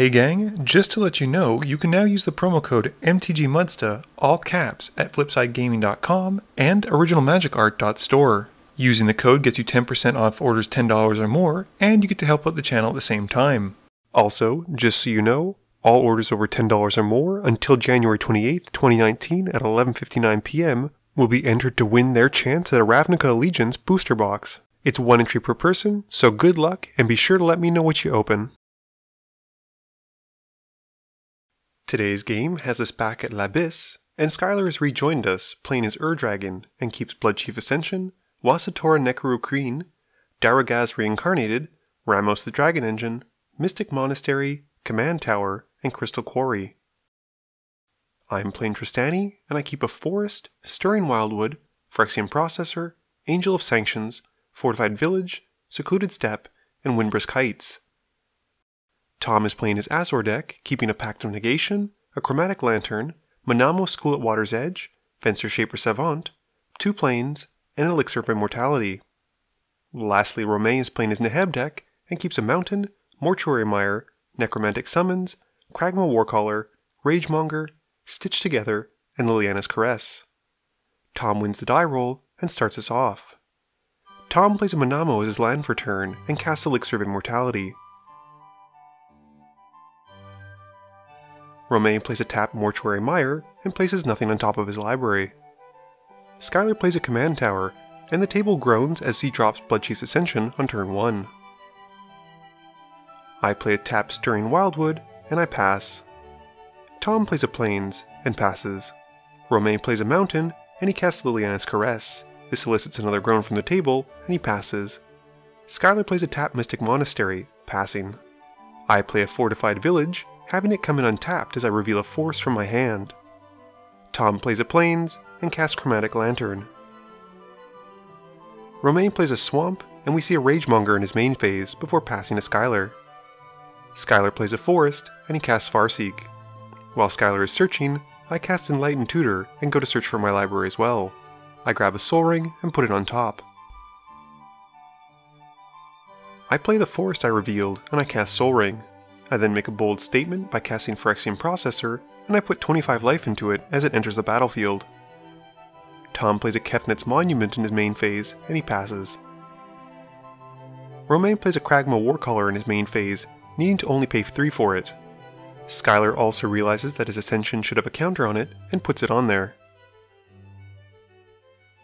Hey gang, just to let you know, you can now use the promo code MTGMuddstah, all caps, at flipsidegaming.com and originalmagicart.store. Using the code gets you 10% off orders $10 or more, and you get to help out the channel at the same time. Also, just so you know, all orders over $10 or more until January 28th, 2019 at 11.59 p.m. will be entered to win their chance at a Ravnica Allegiance booster box. It's one entry per person, so good luck and be sure to let me know what you open. Today's game has us back at L'Abyss, and Skylar has rejoined us, playing as Ur-Dragon, and keeps Bloodchief Ascension, Wasitora Kreen, Darigaaz Reincarnated, Ramos the Dragon Engine, Mystic Monastery, Command Tower, and Crystal Quarry. I'm playing Trostani, and I keep a Forest, Stirring Wildwood, Phyrexian Processor, Angel of Sanctions, Fortified Village, Secluded Steppe, and Windbrisk Heights. Tom is playing his Azor deck, keeping a Pact of Negation, a Chromatic Lantern, Minamo School at Water's Edge, Venser Shaper Savant, two plains, and Elixir of Immortality. Lastly, Romain is playing his Neheb deck and keeps a Mountain, Mortuary Mire, Necromantic Summons, Kragma Warcaller, Ragemonger, Stitch Together, and Liliana's Caress. Tom wins the die roll and starts us off. Tom plays a Minamo as his land for turn and casts Elixir of Immortality. Romain plays a tap Mortuary Mire and places nothing on top of his library. Skylar plays a Command Tower, and the table groans as he drops Bloodchief's Ascension on turn 1. I play a tap Stirring Wildwood, and I pass. Tom plays a Plains, and passes. Romain plays a Mountain, and he casts Liliana's Caress. This elicits another groan from the table, and he passes. Skylar plays a tap Mystic Monastery, passing. I play a Fortified Village, having it come in untapped as I reveal a Forest from my hand. Tom plays a Plains and casts Chromatic Lantern. Romain plays a Swamp, and we see a Ragemonger in his main phase before passing to Skylar. Skylar plays a Forest, and he casts Farseek. While Skylar is searching, I cast Enlightened Tutor and go to search for my library as well. I grab a Soul Ring and put it on top. I play the Forest I revealed, and I cast Soul Ring. I then make a bold statement by casting Phyrexian Processor, and I put 25 life into it as it enters the battlefield. Tom plays a Kefnet's Monument in his main phase, and he passes. Romain plays a Kragma Warcaller in his main phase, needing to only pay 3 for it. Skylar also realizes that his Ascension should have a counter on it, and puts it on there.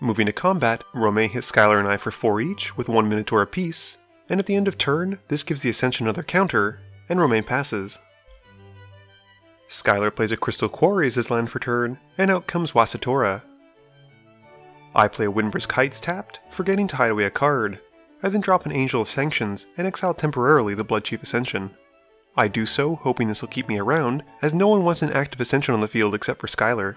Moving to combat, Romain hits Skylar and I for 4 each, with 1 Minotaur apiece, and at the end of turn, this gives the Ascension another counter, and Romain passes. Skylar plays a Crystal Quarry as his land for turn, and out comes Wasitora. I play a Windbrisk Heights tapped, forgetting to hide away a card. I then drop an Angel of Sanctions and exile temporarily the Bloodchief Ascension. I do so, hoping this will keep me around, as no one wants an active Ascension on the field except for Skylar.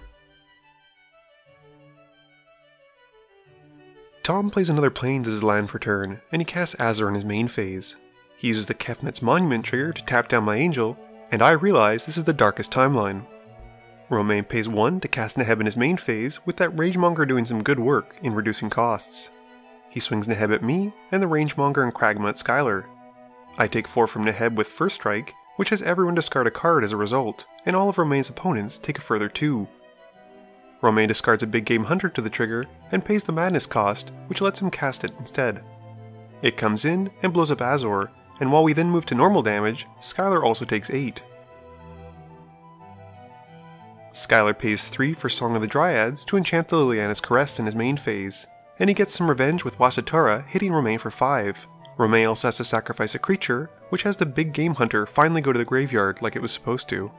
Tom plays another Plains as his land for turn, and he casts Azor in his main phase. He uses the Kefnet's Monument trigger to tap down my Angel, and I realize this is the darkest timeline. Romain pays 1 to cast Neheb in his main phase, with that Ragemonger doing some good work in reducing costs. He swings Neheb at me, and the Ragemonger and Kragma at Skylar. I take 4 from Neheb with First Strike, which has everyone discard a card as a result, and all of Romain's opponents take a further 2. Romain discards a Big Game Hunter to the trigger, and pays the Madness cost, which lets him cast it instead. It comes in and blows up Azor, and while we then move to normal damage, Skylar also takes 8. Skylar pays 3 for Song of the Dryads to enchant the Liliana's Caress in his main phase, and he gets some revenge with Wasitora hitting Romain for 5. Romain also has to sacrifice a creature, which has the big game hunter finally go to the graveyard like it was supposed to.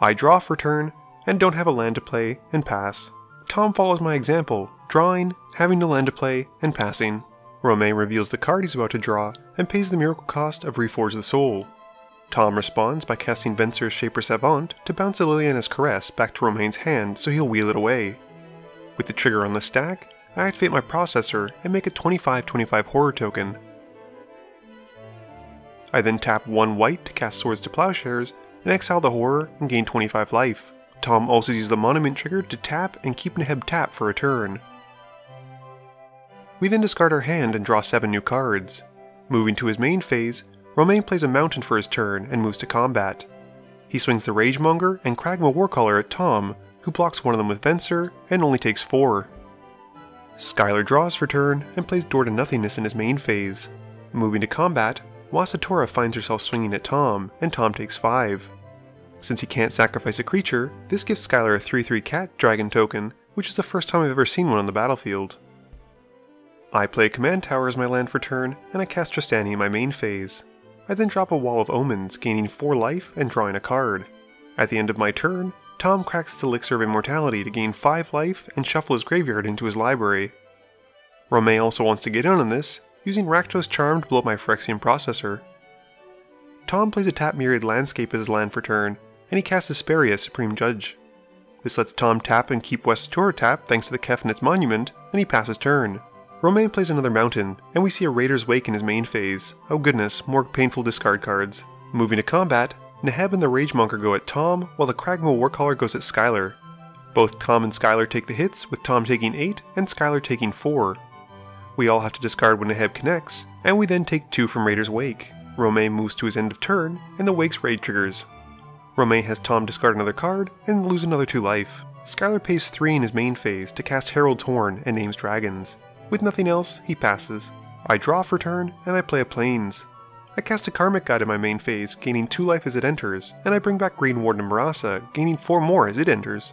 I draw for turn, and don't have a land to play, and pass. Tom follows my example, drawing, having no land to play, and passing. Romain reveals the card he's about to draw, and pays the miracle cost of Reforge the Soul. Tom responds by casting Venser's Shaper Savant to bounce Liliana's Caress back to Romain's hand so he'll wheel it away. With the trigger on the stack, I activate my processor and make a 25-25 horror token. I then tap one white to cast Swords to Plowshares and exile the horror and gain 25 life. Tom also uses the Monument trigger to tap and keep Neheb tap for a turn. We then discard our hand and draw 7 new cards. Moving to his main phase, Romain plays a mountain for his turn and moves to combat. He swings the Ragemonger and Kragma Warcaller at Tom, who blocks one of them with Venser and only takes 4. Skylar draws for turn and plays Door to Nothingness in his main phase. Moving to combat, Wasitora finds herself swinging at Tom, and Tom takes 5. Since he can't sacrifice a creature, this gives Skylar a 3-3 cat dragon token, which is the first time I've ever seen one on the battlefield. I play command tower as my land for turn, and I cast Trostani in my main phase. I then drop a Wall of Omens, gaining 4 life and drawing a card. At the end of my turn, Tom cracks his Elixir of Immortality to gain 5 life and shuffle his graveyard into his library. Romain also wants to get in on this, using Rakdos Charm to blow up my Phyrexian Processor. Tom plays a tap Myriad Landscape as his land for turn, and he casts Isperia Supreme Judge. This lets Tom tap and keep Wasitora tap thanks to the Kefnet's Monument, and he passes turn. Romain plays another mountain, and we see a Raider's Wake in his main phase. Oh goodness, more painful discard cards. Moving to combat, Neheb and the Ragemonger go at Tom, while the Kragma Warcaller goes at Skylar. Both Tom and Skylar take the hits, with Tom taking 8 and Skylar taking 4. We all have to discard when Neheb connects, and we then take 2 from Raider's Wake. Romain moves to his end of turn, and the Wake's raid triggers. Romain has Tom discard another card and lose another 2 life. Skylar pays 3 in his main phase to cast Herald's Horn and names dragons. With nothing else, he passes. I draw for turn, and I play a Plains. I cast a Karmic Guide in my main phase, gaining 2 life as it enters, and I bring back Green Warden Murasa, gaining 4 more as it enters.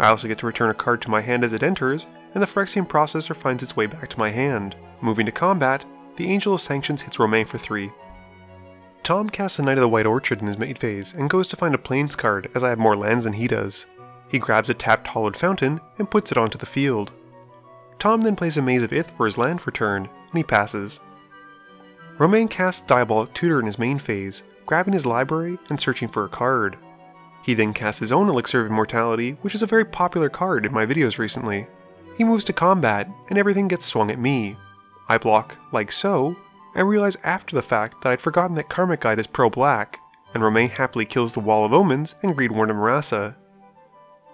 I also get to return a card to my hand as it enters, and the Phyrexian Processor finds its way back to my hand. Moving to combat, the Angel of Sanctions hits Romain for 3. Tom casts a Knight of the White Orchard in his main phase and goes to find a Plains card as I have more lands than he does. He grabs a tapped Hallowed Fountain and puts it onto the field. Tom then plays a Maze of Ith for his land for turn, and he passes. Romain casts Diabolic Tutor in his main phase, grabbing his library and searching for a card. He then casts his own Elixir of Immortality, which is a very popular card in my videos recently. He moves to combat, and everything gets swung at me. I block, like so, and realize after the fact that I'd forgotten that Karmic Guide is pro-black, and Romain happily kills the Wall of Omens and Green Warden Murasa.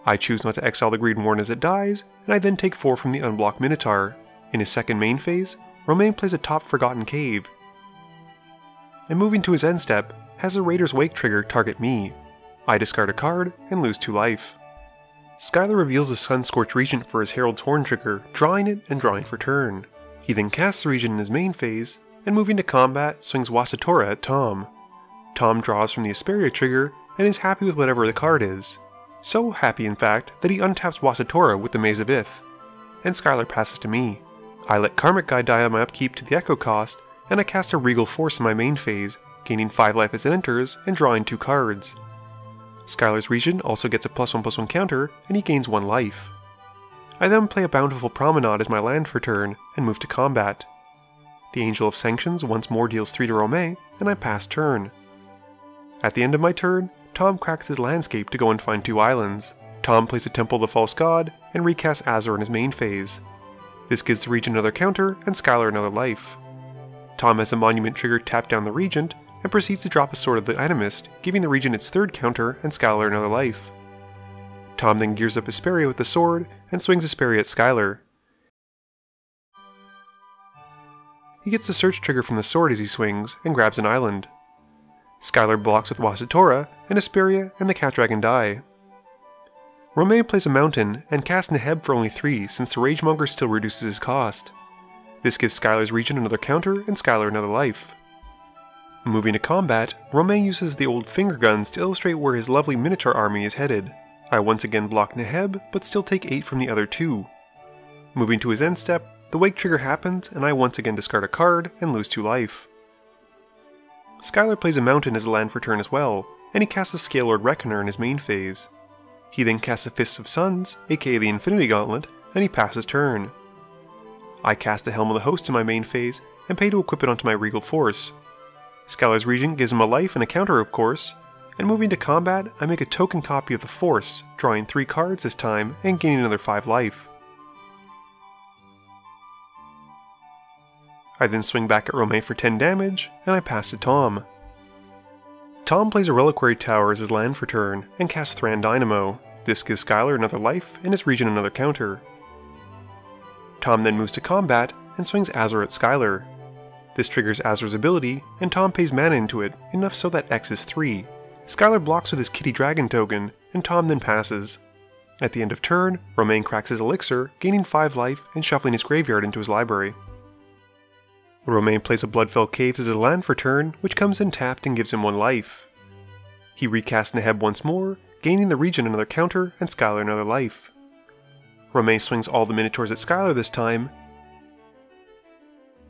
I choose not to exile the Green Warden as it dies, and I then take 4 from the unblocked Minotaur. In his second main phase, Romain plays a top Forgotten Cave, and moving to his end step, has a Raider's Wake trigger target me. I discard a card and lose 2 life. Skylar reveals a Sunscorched Regent for his Herald's Horn trigger, drawing it and drawing for turn. He then casts the Regent in his main phase, and moving to combat, swings Wasitora at Tom. Tom draws from the Isperia trigger and is happy with whatever the card is. So happy, in fact, that he untaps Wasitora with the Maze of Ith. And Skylar passes to me. I let Karmic Guide die on my upkeep to the Echo cost, and I cast a Regal Force in my main phase, gaining 5 life as it enters and drawing 2 cards. Skylar's Regent also gets a plus 1 plus 1 counter, and he gains 1 life. I then play a Bountiful Promenade as my land for turn, and move to combat. The Angel of Sanctions once more deals 3 to Romain, and I pass turn. At the end of my turn, Tom cracks his landscape to go and find two islands. Tom plays a Temple of the False God, and recasts Azor in his main phase. This gives the Regent another counter, and Skylar another life. Tom has a Monument trigger tap down the Regent, and proceeds to drop a Sword of the Animist, giving the Regent its third counter and Skylar another life. Tom then gears up Isperia with the sword, and swings Isperia at Skylar, He gets the search trigger from the sword as he swings, and grabs an island. Skylar blocks with Wasitora, and Isperia and the Cat Dragon die. Romain plays a mountain, and casts Neheb for only 3 since the Ragemonger still reduces his cost. This gives Skylar's Regent another counter and Skylar another life. Moving to combat, Romain uses the old finger guns to illustrate where his lovely Minotaur army is headed. I once again block Neheb, but still take 8 from the other two. Moving to his end step, the wake trigger happens, and I once again discard a card and lose 2 life. Skylar plays a mountain as a land for turn as well, and he casts a Scalelord Reckoner in his main phase. He then casts a Fist of Suns, aka the Infinity Gauntlet, and he passes turn. I cast a Helm of the Host in my main phase, and pay to equip it onto my Regal Force. Skylar's Regent gives him a life and a counter of course, and moving to combat, I make a token copy of the Force, drawing 3 cards this time and gaining another 5 life. I then swing back at Romain for 10 damage, and I pass to Tom. Tom plays a Reliquary Tower as his land for turn, and casts Thran Dynamo. This gives Skylar another life, and his Regent another counter. Tom then moves to combat, and swings Azor at Skylar. This triggers Azor's ability, and Tom pays mana into it, enough so that X is 3. Skylar blocks with his Kitty Dragon token, and Tom then passes. At the end of turn, Romain cracks his elixir, gaining 5 life and shuffling his graveyard into his library. Romain plays a Bloodfell Caves as a land for turn, which comes in tapped and gives him 1 life. He recasts Neheb once more, gaining the Regent another counter and Skylar another life. Romain swings all the Minotaurs at Skylar this time,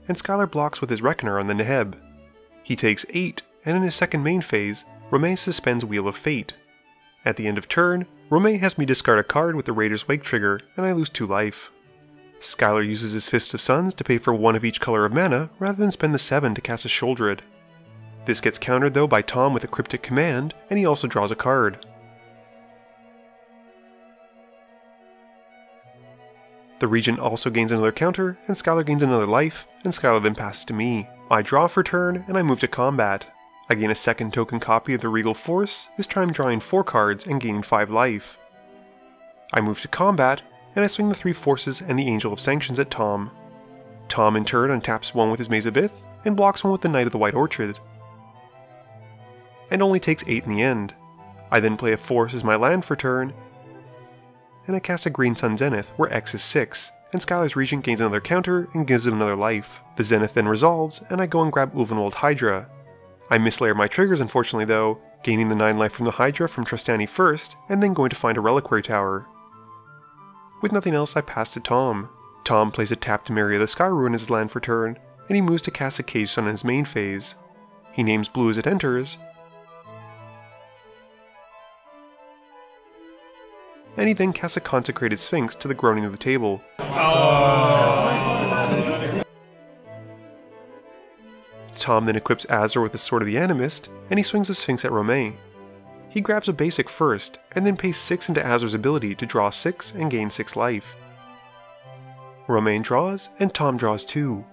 and Skylar blocks with his Reckoner on the Neheb. He takes 8, and in his second main phase, Romain suspends Wheel of Fate. At the end of turn, Romain has me discard a card with the Raider's Wake trigger, and I lose 2 life. Skylar uses his Fist of Suns to pay for one of each color of mana rather than spend the 7 to cast a Sheoldred. This gets countered though by Tom with a Cryptic Command, and he also draws a card. The Regent also gains another counter, and Skylar gains another life, and Skylar then passes to me. I draw for turn, and I move to combat. I gain a second token copy of the Regal Force, this time drawing 4 cards and gaining 5 life. I move to combat, and I swing the 3 forces and the Angel of Sanctions at Tom. Tom in turn untaps one with his Maze of Ith, and blocks one with the Knight of the White Orchard. And only takes 8 in the end. I then play a Forest as my land for turn, and I cast a Green Sun Zenith where X is 6, and Skylar's Regent gains another counter and gives him another life. The Zenith then resolves, and I go and grab Ulvenwald Hydra. I mislayer my triggers unfortunately though, gaining the 9 life from the Hydra from Trostani first, and then going to find a Reliquary Tower. With nothing else I pass to Tom. Tom plays a tap to Emeria of the Skyruin as his land for turn, and he moves to cast a Cage in his main phase. He names blue as it enters, and he then casts a Consecrated Sphinx to the groaning of the table. Tom then equips Azor with the Sword of the Animist, and he swings the Sphinx at Romain. He grabs a basic first, and then pays 6 into Azor's ability to draw 6 and gain 6 life. Romain draws, and Tom draws 2.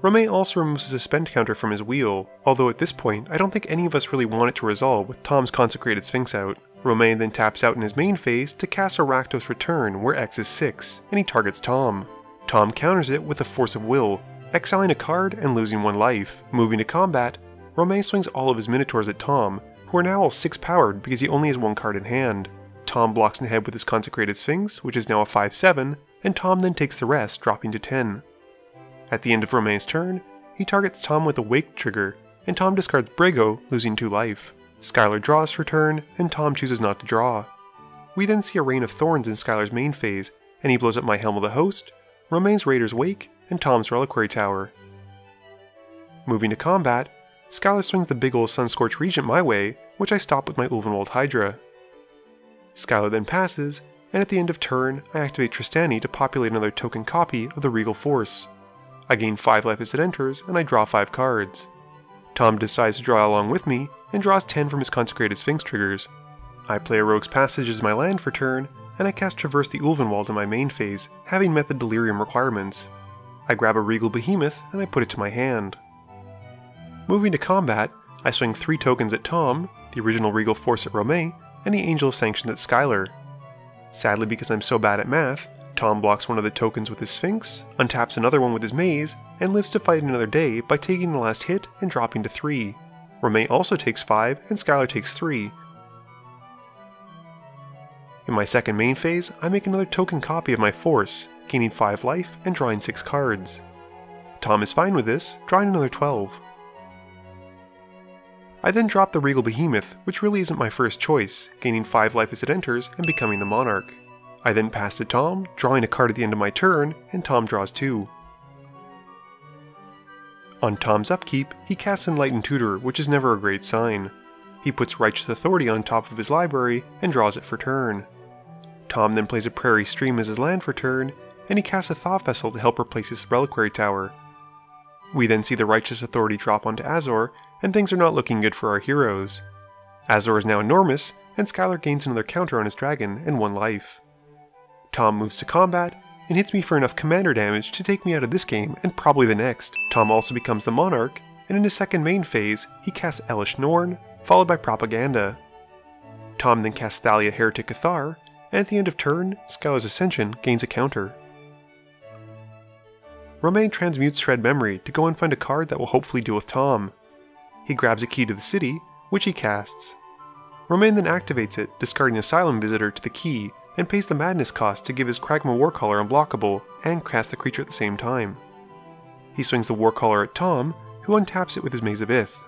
Romain also removes a suspend counter from his wheel, although at this point I don't think any of us really want it to resolve with Tom's Consecrated Sphinx out. Romain then taps out in his main phase to cast a Return where X is 6, and he targets Tom. Tom counters it with a Force of Will, exiling a card and losing one life. Moving to combat, Romain swings all of his Minotaurs at Tom, who are now all 6 powered because he only has one card in hand. Tom blocks in the head with his Consecrated Sphinx, which is now a 5-7, and Tom then takes the rest, dropping to 10. At the end of Romain's turn, he targets Tom with a Wake trigger, and Tom discards Brago, losing 2 life. Skylar draws for turn, and Tom chooses not to draw. We then see a Rain of Thorns in Skylar's main phase, and he blows up my Helm of the Host, Romain's Raider's Wake, and Tom's Reliquary Tower. Moving to combat, Skylar swings the big ol' Sunscorch Regent my way, which I stop with my Ulvenwald Hydra. Skylar then passes, and at the end of turn, I activate Trostani to populate another token copy of the Regal Force. I gain 5 life as it enters, and I draw 5 cards. Tom decides to draw along with me, and draws 10 from his Consecrated Sphinx triggers. I play a Rogue's Passage as my land for turn, and I cast Traverse the Ulvenwald in my main phase, having met the Delirium requirements. I grab a Regal Behemoth, and I put it to my hand. Moving to combat, I swing 3 tokens at Tom, the original Regal Force at Romain, and the Angel of Sanctions at Skylar. Sadly because I'm so bad at math, Tom blocks one of the tokens with his Sphinx, untaps another one with his Maze, and lives to fight another day by taking the last hit and dropping to 3. Romain also takes 5, and Skylar takes 3. In my second main phase, I make another token copy of my force, gaining 5 life and drawing 6 cards. Tom is fine with this, drawing another 12. I then drop the Regal Behemoth, which really isn't my first choice, gaining 5 life as it enters and becoming the Monarch. I then pass to Tom, drawing a card at the end of my turn, and Tom draws 2. On Tom's upkeep, he casts Enlightened Tutor, which is never a great sign. He puts Righteous Authority on top of his library and draws it for turn. Tom then plays a Prairie Stream as his land for turn, and he casts a Thought Vessel to help replace his Reliquary Tower. We then see the Righteous Authority drop onto Azor, and things are not looking good for our heroes. Azor is now enormous, and Skylar gains another counter on his dragon and one life. Tom moves to combat, and hits me for enough commander damage to take me out of this game and probably the next. Tom also becomes the Monarch, and in his second main phase, he casts Elesh Norn, followed by Propaganda. Tom then casts Thalia Heretic Cathar, and at the end of turn, Skylar's Ascension gains a counter. Romain transmutes Shred Memory to go and find a card that will hopefully deal with Tom. He grabs a key to the city, which he casts. Romain then activates it, discarding Asylum Visitor to the key, and pays the Madness cost to give his Kragma Warcaller unblockable and cast the creature at the same time. He swings the Warcaller at Tom, who untaps it with his Maze of Ith.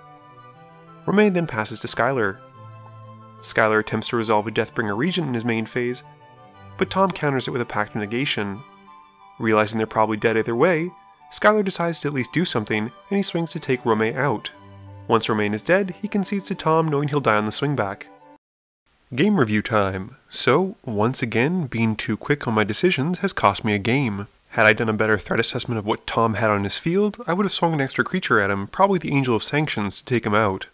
Romain then passes to Skylar. Skylar attempts to resolve a Deathbringer Regent in his main phase, but Tom counters it with a Pact of Negation. Realizing they're probably dead either way, Skylar decides to at least do something, and he swings to take Romain out. Once Romain is dead, he concedes to Tom knowing he'll die on the swingback. Game review time. So, once again, being too quick on my decisions has cost me a game. Had I done a better threat assessment of what Tom had on his field, I would have swung an extra creature at him, probably the Angel of Sanctions, to take him out.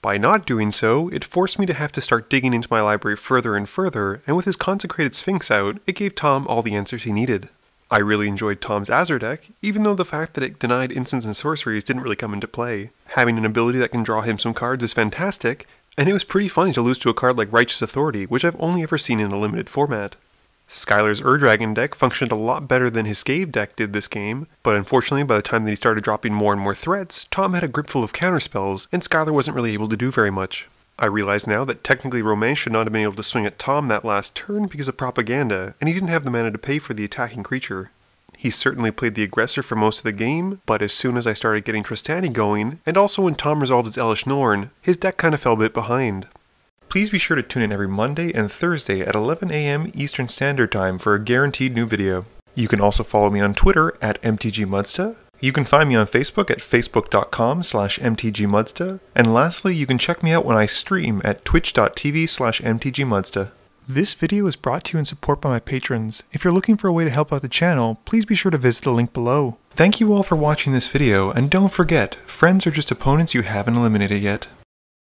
By not doing so, it forced me to have to start digging into my library further and further, and with his Consecrated Sphinx out, it gave Tom all the answers he needed. I really enjoyed Tom's Azor deck, even though the fact that it denied instants and sorceries didn't really come into play. Having an ability that can draw him some cards is fantastic, and it was pretty funny to lose to a card like Righteous Authority, which I've only ever seen in a limited format. Skylar's Ur-Dragon deck functioned a lot better than his Scave deck did this game, but unfortunately by the time that he started dropping more and more threats, Tom had a grip full of counterspells, and Skylar wasn't really able to do very much. I realize now that technically Romain should not have been able to swing at Tom that last turn because of propaganda, and he didn't have the mana to pay for the attacking creature. He certainly played the aggressor for most of the game, but as soon as I started getting Trostani going, and also when Tom resolved his Elesh Norn, his deck kinda fell a bit behind. Please be sure to tune in every Monday and Thursday at 11am Eastern Standard Time for a guaranteed new video. You can also follow me on Twitter at MTGMuddstah. You can find me on Facebook at facebook.com slash mtgmuddstah. And lastly, you can check me out when I stream at twitch.tv slash mtgmuddstah. This video is brought to you in support by my patrons. If you're looking for a way to help out the channel, please be sure to visit the link below. Thank you all for watching this video, and don't forget, friends are just opponents you haven't eliminated yet.